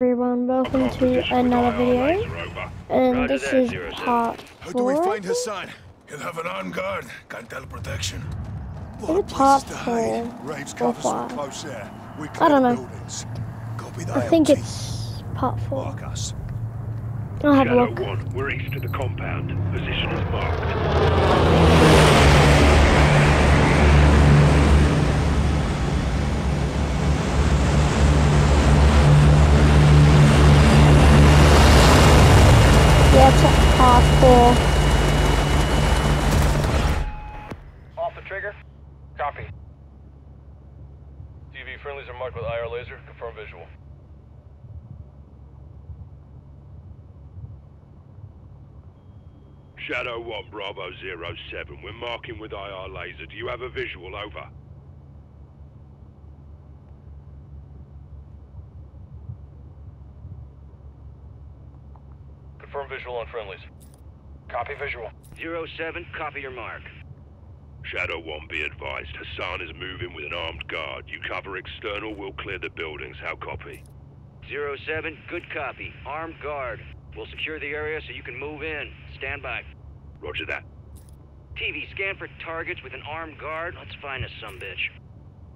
everyone, welcome to another video, and this is part How do we 4. find Hassan? He'll have an armed guard. Can't tell protection. Is it part to hide. 4 Raves or covers 5? close air. We I don't know. Copy the I think ILT. it's part 4. Mark us. I'll have a Shadow look. 1, we're east of the compound. Position is marked. Yeah, it's part 4. Off the trigger. Copy. TV friendlies are marked with IR laser. Confirm visual. Shadow 1, Bravo 07, we're marking with IR laser. Do you have a visual? Over. Confirm visual on friendlies. Copy visual. Zero seven, copy your mark. Shadow 1, be advised. Hassan is moving with an armed guard. You cover external, we'll clear the buildings. How copy? Zero seven, good copy. Armed guard. We'll secure the area so you can move in. Stand by. Roger that. TV, scan for targets with an armed guard. Let's find us some bitch.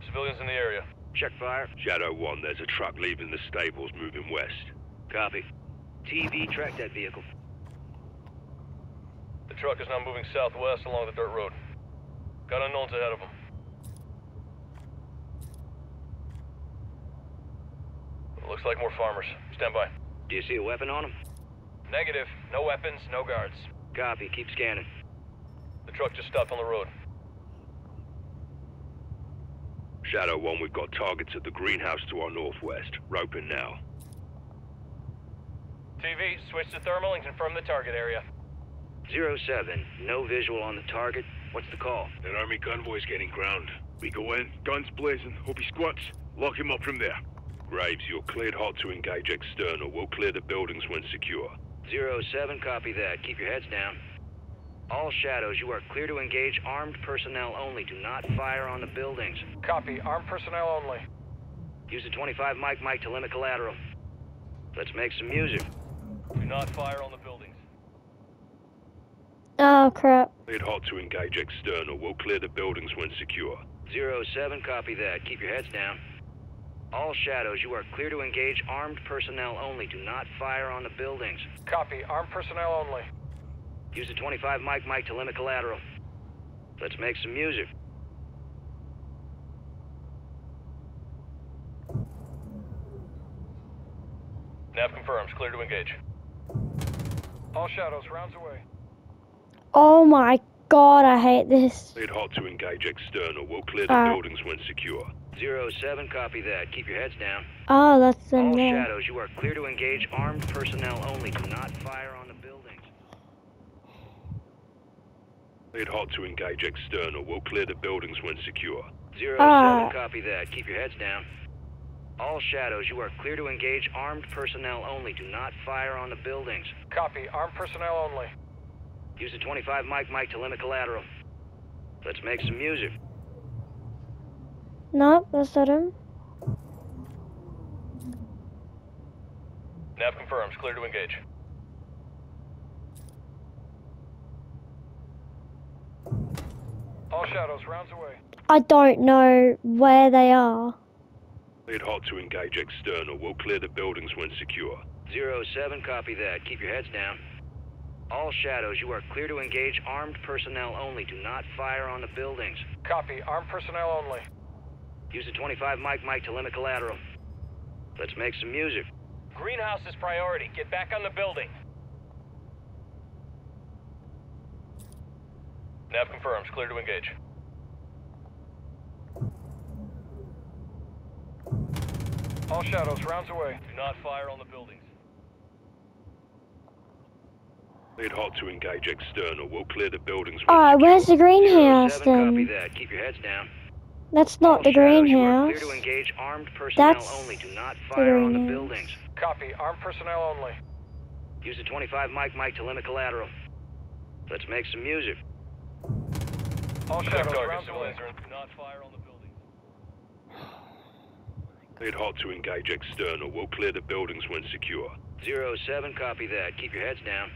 Civilians in the area. Check fire. Shadow 1, there's a truck leaving the stables moving west. Copy. TV, track that vehicle. The truck is now moving southwest along the dirt road. Got unknowns ahead of them. Looks like more farmers. Stand by. Do you see a weapon on him? Negative. No weapons, no guards. Copy. Keep scanning. The truck just stopped on the road. Shadow 1, we've got targets at the greenhouse to our northwest. Roping now. TV, switch to thermal and confirm the target area. Zero seven, no visual on the target. What's the call? An army convoy's getting ground. We go in, guns blazing, hope he squats, lock him up from there. Graves, you're cleared hot to engage external. We'll clear the buildings when secure. Zero seven, copy that. Keep your heads down. All shadows, you are clear to engage armed personnel only. Do not fire on the buildings. Copy. Armed personnel only. Use the 25 mic mic to limit collateral. Let's make some music. Do not fire on the buildings. Oh crap. Cleared hot to engage external. We'll clear the buildings when secure. Zero seven, copy that. Keep your heads down. All shadows, you are clear to engage armed personnel only. Do not fire on the buildings. Copy. Armed personnel only. Use the 25 mic mic to limit collateral. Let's make some music. Nav confirms. Clear to engage. All shadows. Rounds away. Oh my god, I hate this. Cleared hot to engage external. We'll clear the Uh. buildings when secure. Zero seven, copy that. Keep your heads down. Oh, that's them All there. shadows, you are clear to engage armed personnel only. Do not fire on the buildings. Cleared hot to engage external. We'll clear the buildings when secure. Zero Ah. seven, copy that. Keep your heads down. All shadows, you are clear to engage armed personnel only. Do not fire on the buildings. Copy. Armed personnel only. Use the 25 mic mic to limit collateral. Let's make some music. Nope, that's not him. Nav confirms. Clear to engage. All shadows. Rounds away. I don't know where they are. Cleared hot to engage external. We'll clear the buildings when secure. Zero seven, copy that. Keep your heads down. All shadows, you are clear to engage armed personnel only. Do not fire on the buildings. Copy. Armed personnel only. Use the 25 mic mic to limit collateral. Let's make some music. Greenhouse is priority. Get back on the building. Nav confirms. Clear to engage. All shadows. Rounds away. Do not fire on the buildings. Cleared hot to engage external. We'll clear the buildings when Alright, where's the greenhouse Zero seven, copy then? that. Keep your heads down. That's All not the shadows, you greenhouse. To engage armed personnel That's only. Do not the fire on the greenhouse. buildings. Copy. Armed personnel only. Use the 25 mic mic to limit collateral. Let's make some music. All shadows. Rounds away. Do not fire on the buildings. Cleared hot to engage external. We'll clear the buildings when secure. Zero 07, copy that. Keep your heads down.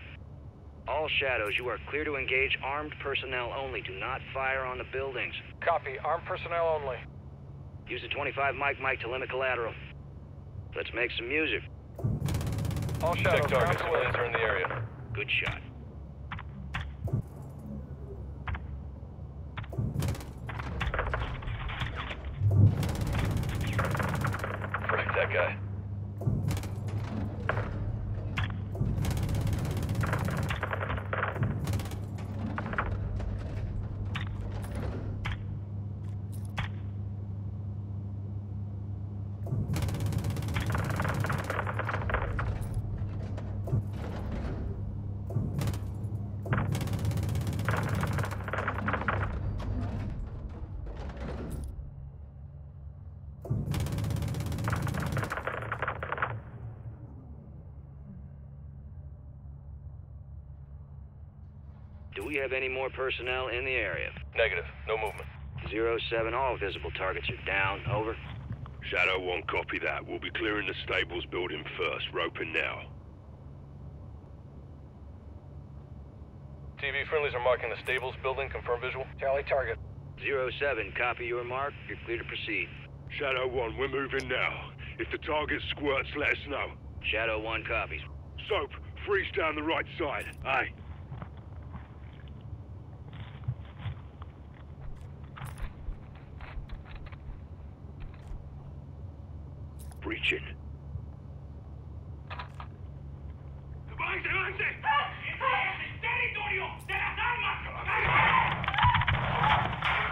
All shadows, you are clear to engage armed personnel only. Do not fire on the buildings. Copy. Armed personnel only. Use the 25 mic mic to limit collateral. Let's make some music. All shadows, rounds away. are in the area. Good shot. Any more personnel in the area? Negative. No movement. Zero 07, all visible targets are down. Over. Shadow 1, copy that. We'll be clearing the stables building first. Roping now. TV friendlies are marking the stables building. Confirm visual. Tally target. Zero 07, copy your mark. You're clear to proceed. Shadow 1, we're moving now. If the target squirts, let us know. Shadow 1 copies. Soap, freeze down the right side. Aye. Breaching.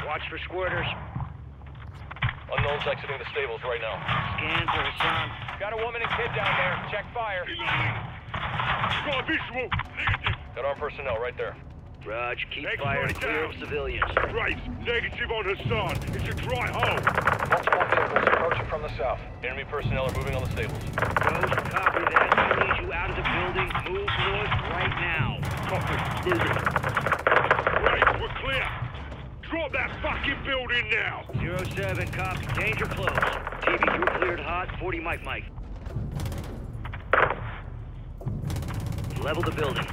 Watch for squirters. Unknown's exiting the stables right now. Scan for Hassan. Got a woman and kid down there. Check fire. Got a visual. Negative. Got armed personnel right there. Raj, keep Next fire one clear down. of civilians. Graves, negative on Hassan. It's a dry hole. Multiple vehicles approaching from the south. Enemy personnel are moving on the stables. Ghost, copy that. I need you out of the building. Move north right now. Copy. Moving. Graves, we're clear. Drop that fucking building now. Zero 07, copy. Danger close. TV, you're cleared hot. 40 mic mic. Level the building.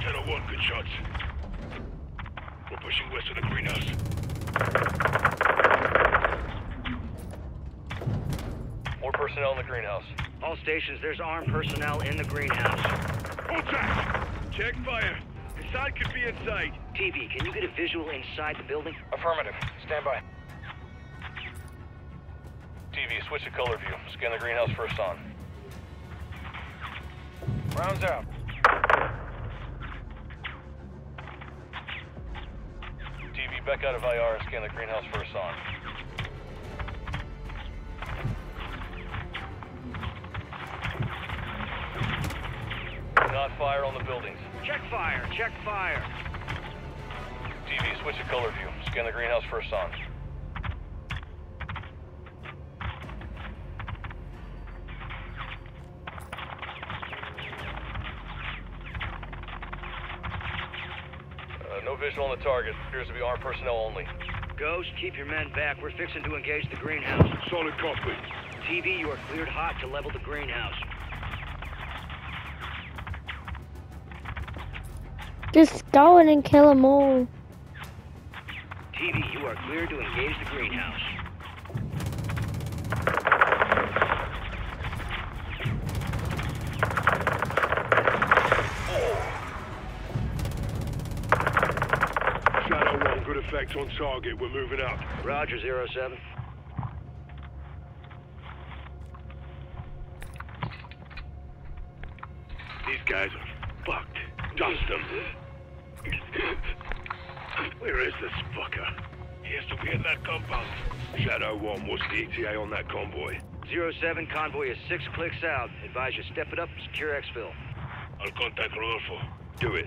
Shadow 1, good shots. We're pushing west of the greenhouse. More personnel in the greenhouse. All stations, there's armed personnel in the greenhouse. Contact! Check fire. Hassan could be inside. TV, can you get a visual inside the building? Affirmative. Stand by. TV, switch to color view. Scan the greenhouse first on. Rounds out. Back out of IR and scan the greenhouse first on. Do Not fire on the buildings. Check fire, check fire. TV, switch to color view. Scan the greenhouse first on. Uh, no on the target. Appears to be armed personnel only. Ghost, keep your men back. We're fixing to engage the greenhouse. Solid copy. TV, you are cleared hot to level the greenhouse. Just go in and kill them all. TV, you are cleared to engage the greenhouse. Target. We're moving up. Roger, zero 07. These guys are fucked. Dust them. Where is this fucker? He has to be in that compound. Shadow 1, what's the ETA on that convoy? Zero 07, convoy is six clicks out. Advise you step it up, secure exfil. I'll contact Rodolfo. Do it.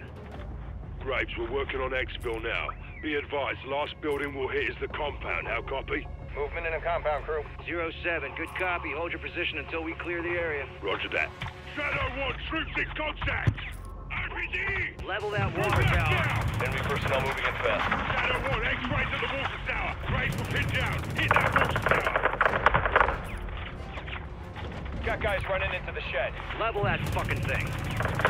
Graves, we're working on exfil now. Be advised, last building we'll hit is the compound. How copy? Movement in the compound crew. Zero 07, good copy. Hold your position until we clear the area. Roger that. Shadow 1, troops in contact! RPG! Level that water tower. Enemy personnel moving in fast. Shadow 1, X-ray to the water tower. Graves will pin down. Hit that water tower. Got guys running into the shed. Level that fucking thing.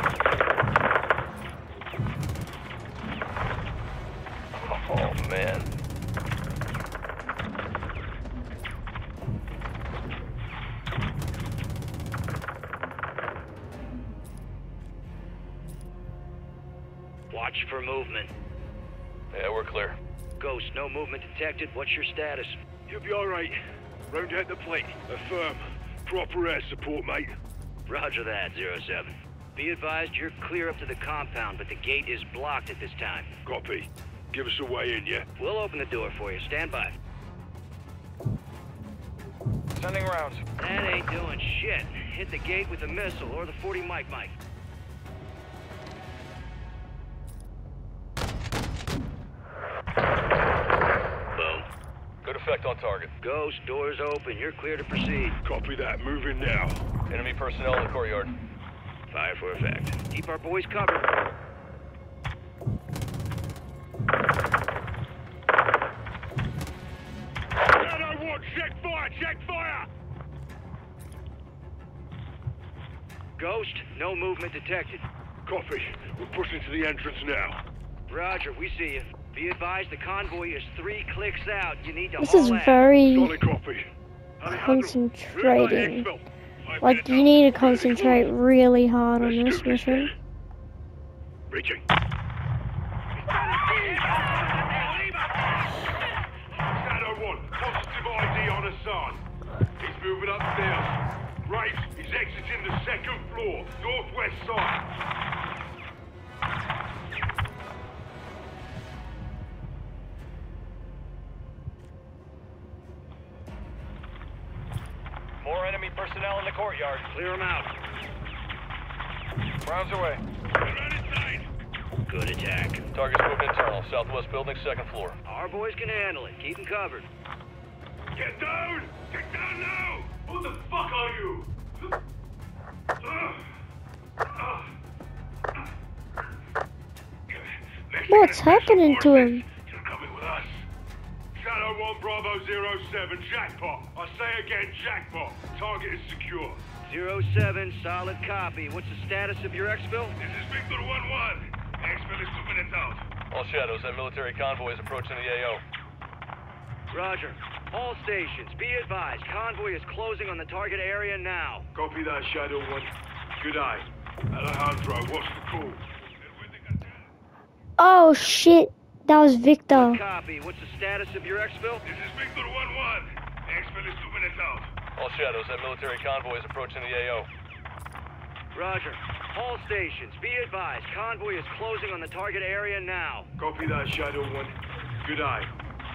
Watch for movement. Yeah, we're clear. Ghost, no movement detected. What's your status? You'll be alright. Round at the plate. Affirm. Proper air support, mate. Roger that, Zero 07. Be advised you're clear up to the compound, but the gate is blocked at this time. Copy. Give us a way in, yeah? We'll open the door for you. Stand by. Sending rounds. That ain't doing shit. Hit the gate with a missile or the 40 mic mic. Ghost, doors open. You're clear to proceed. Copy that. Moving now. Enemy personnel in the courtyard. Fire for effect. Keep our boys covered. Shadow 1, check fire! Check fire! Ghost, no movement detected. Copy. We're pushing to the entrance now. Roger, we see you. Be advised the convoy is three clicks out. You need to This is very concentrating. Like, you need to concentrate really hard on this do mission. Reaching. Shadow 1, positive ID on Hassan. He's moving upstairs. Graves, he's exiting the second floor, northwest side. Personnel in the courtyard. Clear them out. Rounds away. Good attack. Target's moved internal. Southwest building, second floor. Our boys can handle it. Keep them covered. Get down! Get down now! Who the fuck are you? What's happening to him? You're coming with us. Shadow 1 Bravo 07, jackpot. I say again, jackpot. Target is secure. Zero 07, solid copy. What's the status of your exfil? This is Victor 1-1. Exfil is two minutes out. All shadows, that military convoy is approaching the AO. Roger. All stations, be advised. Convoy is closing on the target area now. Copy that, Shadow 1. Good eye. Alejandro, what's the call? Oh shit, that was Victor. Copy. What's the status of your exfil? This is Victor 1-1. Exfil is two minutes out. All shadows, that military convoy is approaching the AO. Roger. All stations, be advised. Convoy is closing on the target area now. Copy that, Shadow 1. Good eye.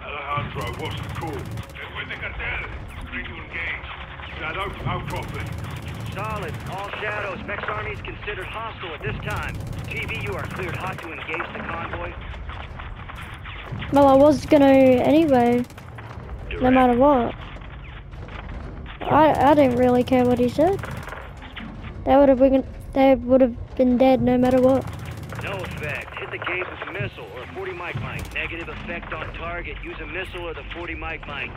Alejandro, what's the call? With the cartel. Free to engage. Shadow, how copy? Solid. All shadows. Mex Army is considered hostile at this time. TV, you are cleared hot to engage the convoy. Well, I was gonna anyway, no matter what. I I didn't really care what he said. They would have been they would have been dead no matter what. No effect. Hit the gate with a missile or a 40 mic mic. Negative effect on target. Use a missile or the 40 mic mic.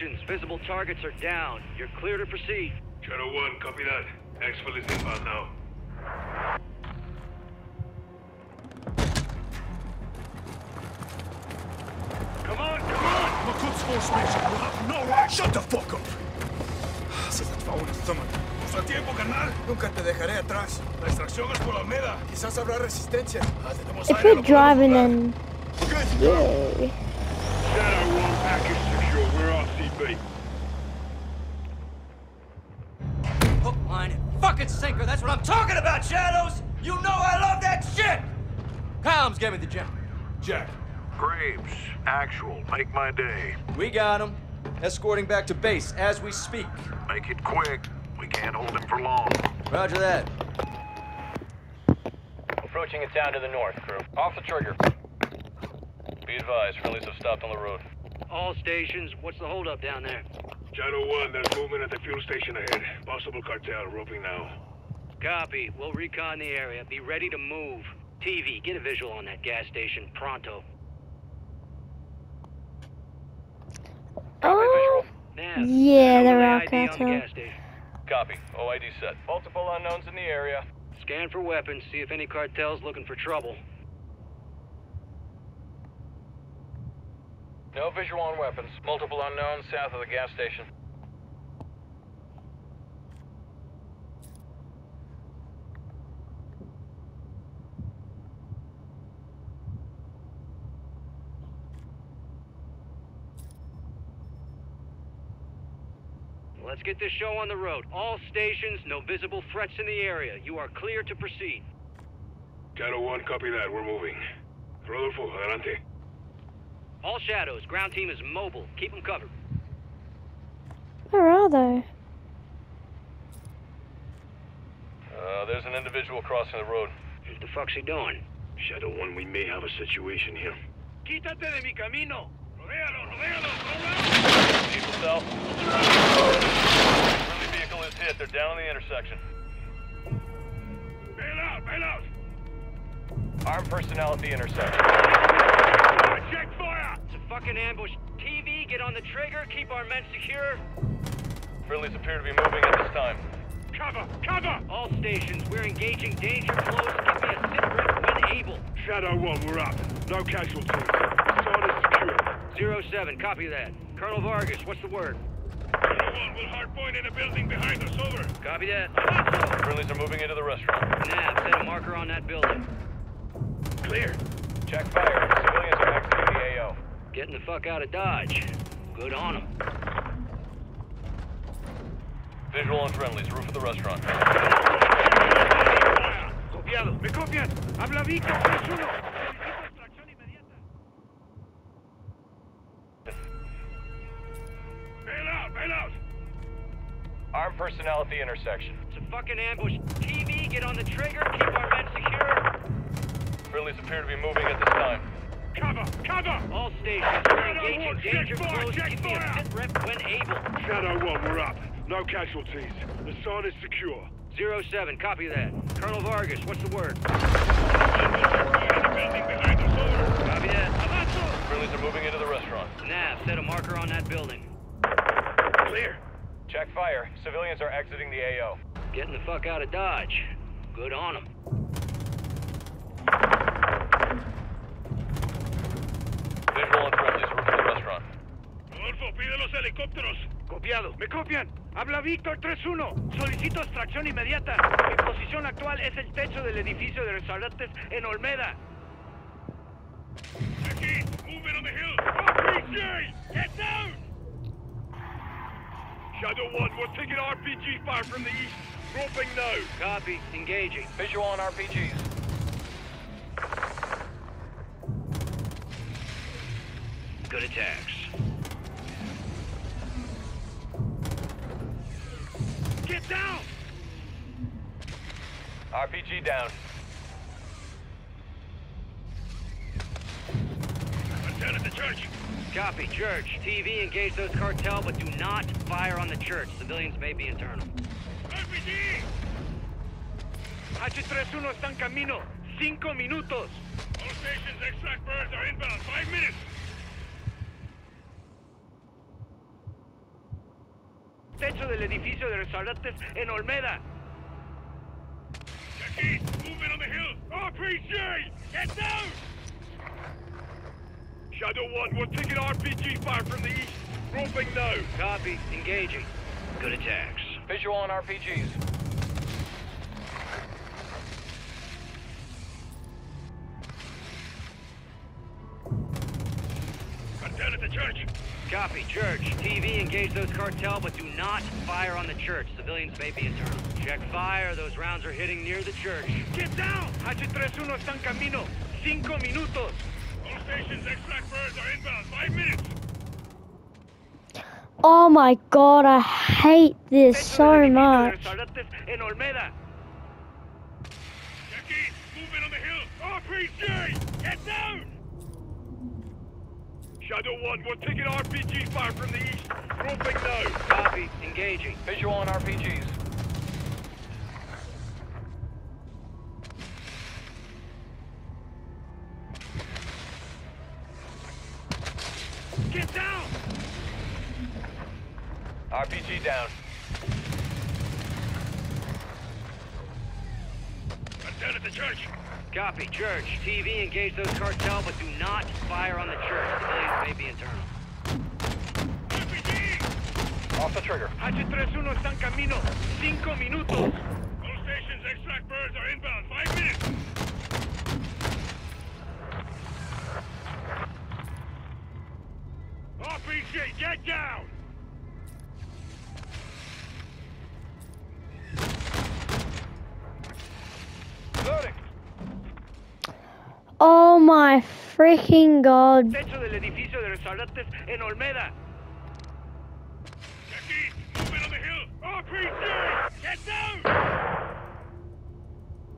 All visible targets are down. You're clear to proceed. Shadow 1, copy that. Exfil is inbound now. Come on, come on! No Quds Force Mission. We'll have no right. Shut the fuck up. Se te va un estómago. Nuestro tiempo, carnal. Nunca te dejaré atrás. La extracción es por la Almeda. Quizás habrá resistencia. Ah, If we're driving, jugar. then Good. yay. Shadow 1, package secure. Hook, line, and fucking sinker. That's what I'm talking about, Shadows! You know I love that shit! Combs, give me the gem. Jack. Graves, actual, make my day. We got him. Escorting back to base as we speak. Make it quick. We can't hold him for long. Roger that. Approaching a town to the north, crew. Off the trigger. Be advised, friendlies have stopped on the road. All stations, what's the holdup down there? Shadow 1, there's movement at the fuel station ahead. Possible cartel, roping now. Copy. We'll recon the area. Be ready to move. TV, get a visual on that gas station. Pronto. Oh, Nav. yeah, show the me Rock the Cartel. gas station. Copy. OID set. Multiple unknowns in the area. Scan for weapons, see if any cartel's looking for trouble. No visual on weapons. Multiple unknowns south of the gas station. Let's get this show on the road. All stations, no visible threats in the area. You are clear to proceed. Shadow 1, copy that. We're moving. Rodolfo, adelante. All shadows, ground team is mobile. Keep them covered. where are they? Uh, there's an individual crossing the road. What the fuck's he doing? Shadow 1, we may have a situation here. Quítate de mi camino. Rodéalo, rodéalo, People south. Friendly vehicle is hit. They're down on the intersection. Bail out, bail out. Armed personnel at the intersection. Check fire. It's a fucking ambush. TV, get on the trigger. Keep our men secure. Friendlies appear to be moving at this time. Cover, cover. All stations, we're engaging danger close. Give me a sit rep when able. Shadow 1, we're up. No casualties. Zone is secure. Zero 07, copy that. Colonel Vargas, what's the word? Shadow 1, we'll hardpoint in a building behind us. Over. Copy that. Friendlies are moving into the restaurant. Nav, set a marker on that building. Clear. Check fire. Civilians are exiting the AO. Getting the fuck out of Dodge. Good on them. Visual on friendlies. Roof of the restaurant. Copiado. ¿Me copian? Habla Víctor 3-1. extracción inmediata. Bail out, out. Armed personnel at the intersection. It's a fucking ambush. TV, get on the trigger. Keep our men secure. Friendlies appear to be moving at this time. Cover, cover. All stations, we're engaging one, check danger fire, close. check Give me a sit rep when able. Shadow 1, we're up. No casualties. The sign is secure. Zero 07, copy that. Colonel Vargas, what's the word? In behind us. Over. Copy that. Friendlies are moving into the restaurant. Nav, set a marker on that building. Clear. Check fire. Civilians are exiting the AO. Getting the fuck out of Dodge. Good on them. Copiado. ¿Me copian? Habla Víctor 3-1. Solicito extracción inmediata. Mi posición actual es el techo del edificio de restaurantes en Olmeda. Aquí, moving on the hill. RPG, get down! Shadow 1, we're taking RPG fire from the east. Roping now. Copy. Engaging. Visual on RPGs. Good attacks. Down! RPG down. I'm down at the church. Copy. Church. TV, engage those cartel, but do not fire on the church. Civilians may be internal. RPG! H31 está en camino. Cinco minutos. All stations, extract birds are inbound. Five minutes. Del edificio de restaurantes en Olmeda. Jackie, moving on the hill. RPG! Get down! Shadow 1, we're taking RPG fire from the east. Roping now. Copy. Engaging. Good attacks. Visual on RPGs. I'm down at the church. Copy. Church. TV, engage those cartel, but do not fire on the church. Civilians may be internal. Check fire. Those rounds are hitting near the church. Get down! H31 está en camino. Cinco minutos. All stations, extract birds are inbound. Five minutes. Oh my god, I hate this so much. En Olmeda. Jackie, movement on the hill! Oh, RPG! Get down! Shadow 1, we're taking RPG fire from the east. Roping now. Copy. Engaging. Visual on RPGs. Get down! RPG down. I'm down at the church. Copy. Church. TV, engage those cartel, but do not fire on the church. Civilians may be internal. RPG! Off the trigger. H31 está en camino. Cinco minutos. All stations, extract birds are inbound. Five minutes. RPG, get down! My freaking god. Techo del edificio de restaurantes en Olmeda. Jackie, movement on the hill. Oh, RPG! Get down!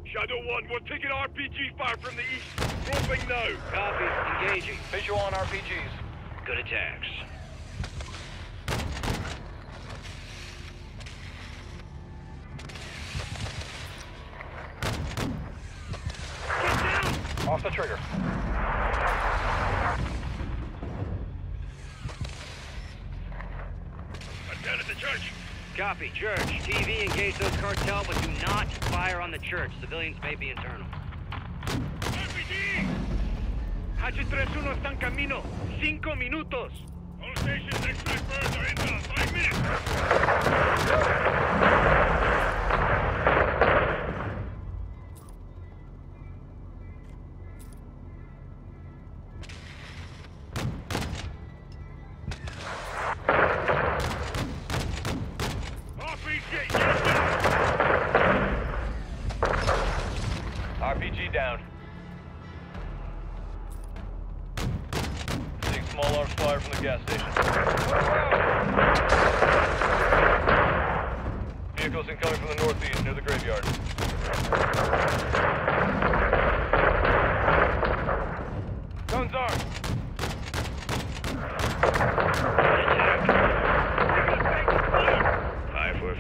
Shadow 1, we're taking RPG fire from the east. Roping now. Copy. Engaging. Visual on RPGs. Good attacks. Off the trigger. I'm down at the church. Copy. Church. TV, engage those cartel, but do not fire on the church. Civilians may be internal. RPG! H31 está en camino. Cinco minutos. All stations, extract birds are inbound. Uh, five minutes.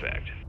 Fire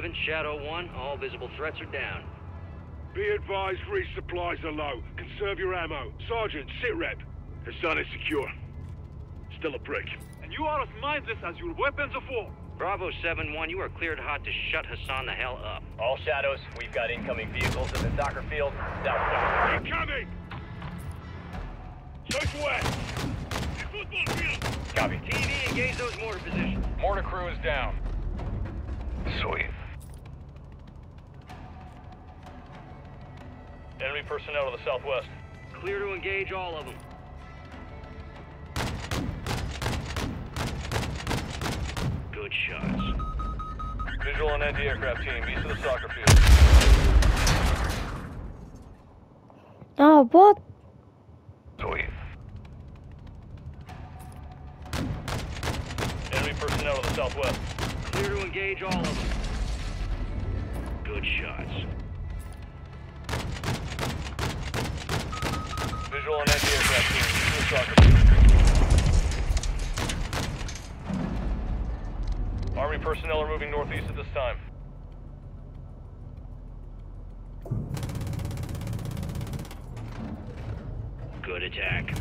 07, Shadow 1. All visible threats are down. Be advised, resupplies are low. Conserve your ammo. Sergeant, sit rep. Hassan is secure. Still a prick. And you are as mindless as your weapons of war. Bravo 7-1, you are cleared hot to shut Hassan the hell up. All shadows, we've got incoming vehicles at the soccer field, southwest. Incoming! Southwest! The football field! Copy. TV, engage those mortar positions. Mortar crew is down. Sweet. Enemy personnel to the southwest. Clear to engage all of them. Good shots. Visual on anti-aircraft team east of the soccer field. Oh, what? Sweet. Enemy personnel to the southwest. Clear to engage all of them. Good shots. Visual on anti-aircraft team east soccer field. Army personnel are moving northeast at this time. Good attack.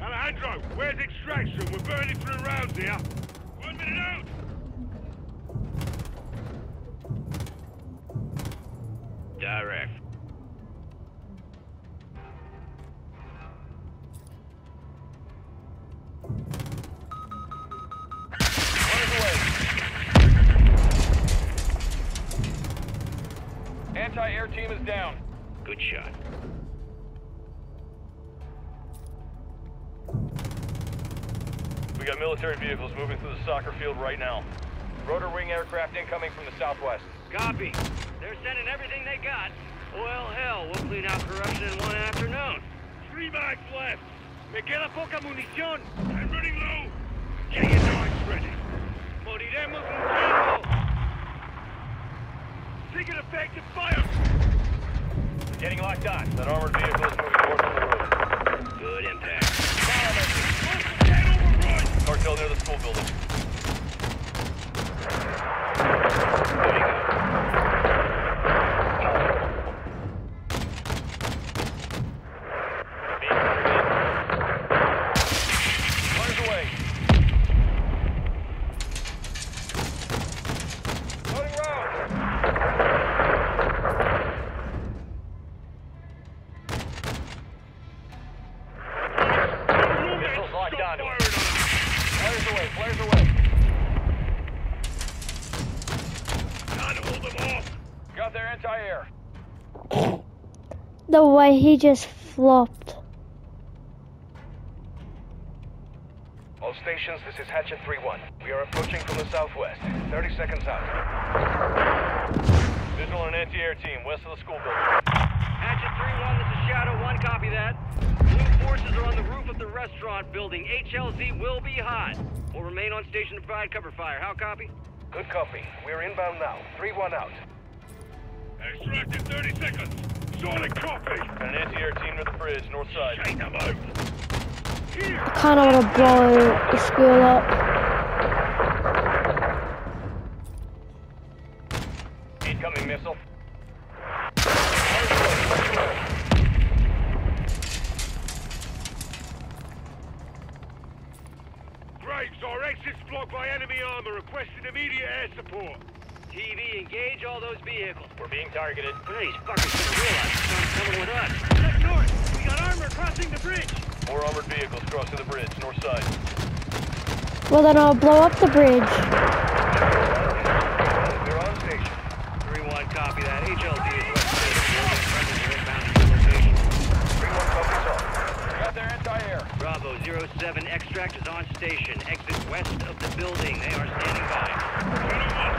Alejandro, Where's extraction? We're burning through rounds here. Three left. Me queda poca munición. I'm running low. Get your knives ready. Moriremos luchando. Seeking effective fire. Getting locked on. That armored vehicle is moving on the road. Good impact. Cartel near the school building. He just flopped. All stations, this is Hatchet 3-1. We are approaching from the southwest. 30 seconds out. Visual and anti-air team west of the school building. Hatchet 3-1, this is Shadow 1, copy that. Blue forces are on the roof of the restaurant building. HLZ will be hot. We'll remain on station to provide cover fire. How copy? Good copy. We are inbound now. 3-1 out. Extract in 30 seconds. Solid copy. Got an anti-air team near the bridge, north side. Shake them out. Kind of want to blow the school up. Incoming missile. Graves, our exit's blocked by enemy armor. Requesting immediate air support. TV, engage all those vehicles. We're being targeted. When are these fuckers gonna realize the sun's coming with us? Check north. We got armor crossing the bridge. Four armored vehicles crossing the bridge, north side. Well, then I'll blow up the bridge. We're on station. 3-1, copy that. HLZ is west of the building. Friendlies inbound to location. 3-1 copies all. Got their anti-air. Bravo 07, extract is on station. Exit west of the building. They are standing by.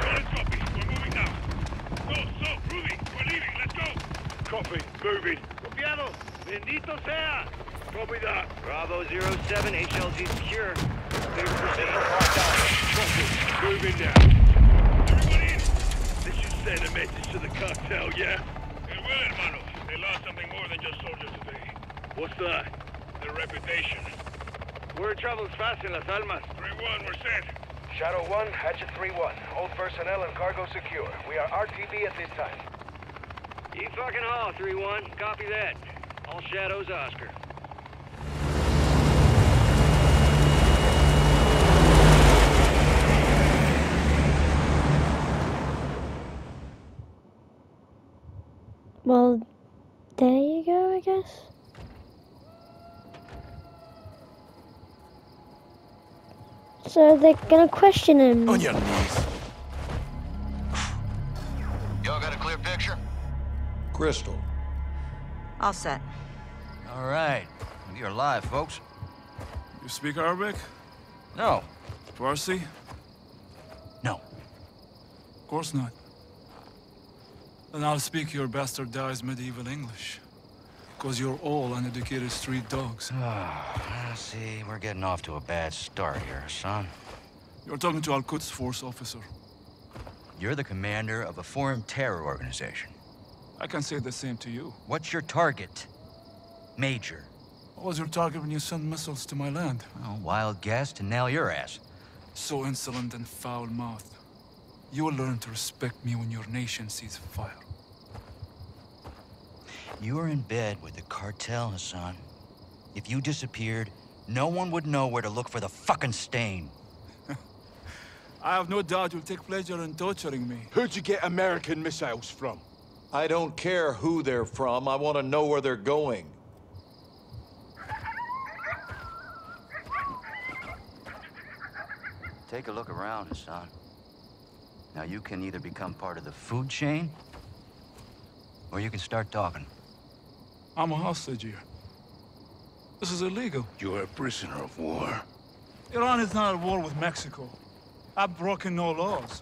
Solid copy. We're moving now. So, so, Rudy, we're leaving. Let's go. Copy. Moving. Copiado. Bendito sea. Copy that. Bravo 07, HLZ secure. Clear to proceed. Copy. Moving now. Everyone in. This should send a message to the cartel, yeah? It will, hermano. They lost something more than just soldiers today. What's that? Their reputation. We're in trouble fast in Las Almas. 3-1, we're set. Shadow 1, Hatchet 3-1. All personnel and cargo secure. We are RTB at this time. You fucking haul, 3-1. Copy that. All shadows, Oscar. Well, there you go, I guess. So they're gonna question him. On your knees. Crystal. All set. All right. You're alive, folks. You speak Arabic? No. Farsi? No. Of course not. Then I'll speak your bastardized medieval English. Because you're all uneducated street dogs. Ah, see, we're getting off to a bad start here, son. You're talking to Al Quds Force officer. You're the commander of a foreign terror organization. I can say the same to you. What's your target? Major. What was your target when you sent missiles to my land? Oh, wild guess to nail your ass. So insolent and foul-mouthed. You will learn to respect me when your nation sees fire. You are in bed with the cartel, Hassan. If you disappeared, no one would know where to look for the fucking stain. I have no doubt you'll take pleasure in torturing me. Who'd you get American missiles from? I don't care who they're from. I want to know where they're going. Take a look around, Hassan. Now you can either become part of the food chain, or you can start talking. I'm a hostage here. This is illegal. You're a prisoner of war. Iran is not at war with Mexico. I've broken no laws.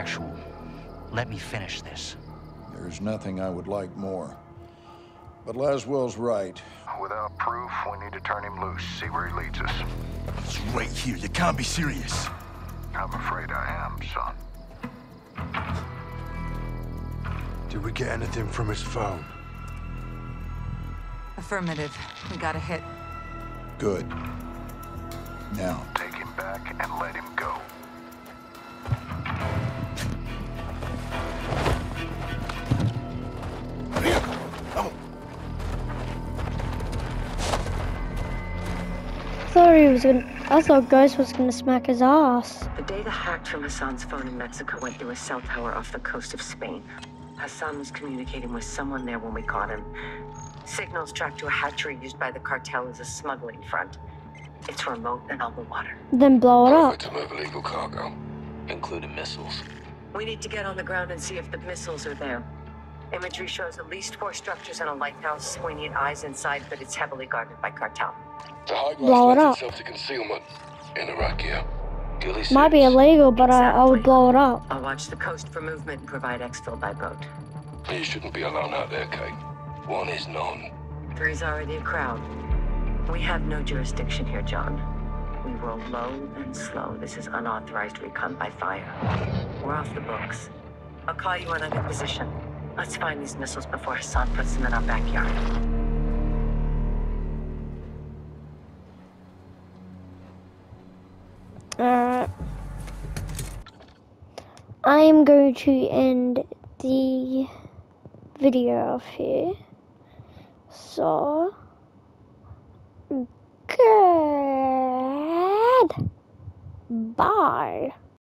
Actual. Let me finish this. There's nothing I would like more. But Laswell's right. Without proof, we need to turn him loose, see where he leads us. It's right here. You can't be serious. I'm afraid I am, son. Did we get anything from his phone? Affirmative. We got a hit. Good. Now, Take him back and let him go. Was gonna. I thought Ghost was gonna smack his ass. The data hacked from Hassan's phone in Mexico went through a cell tower off the coast of Spain. Hassan was communicating with someone there when we caught him. Signals tracked to a hatchery used by the cartel as a smuggling front. It's remote and on the water. Then blow it up. to move illegal cargo, including missiles. We need to get on the ground and see if the missiles are there. Imagery shows at least four structures and a lighthouse. We need eyes inside, but it's heavily guarded by cartel. The high Blow it up. itself to concealment in Iraqia. Duly Might be illegal, but I, I would blow it up. I'll watch the coast for movement and provide exfil by boat. You shouldn't be alone out there, Kate. One is none. Three's already a crowd. We have no jurisdiction here, John. We roll low and slow. This is unauthorized recon by fire. We're off the books. I'll call you when I'm in position. Let's find these missiles before Hassan puts them in our backyard. Alright. I am going to end the video off here. So, good. Bye.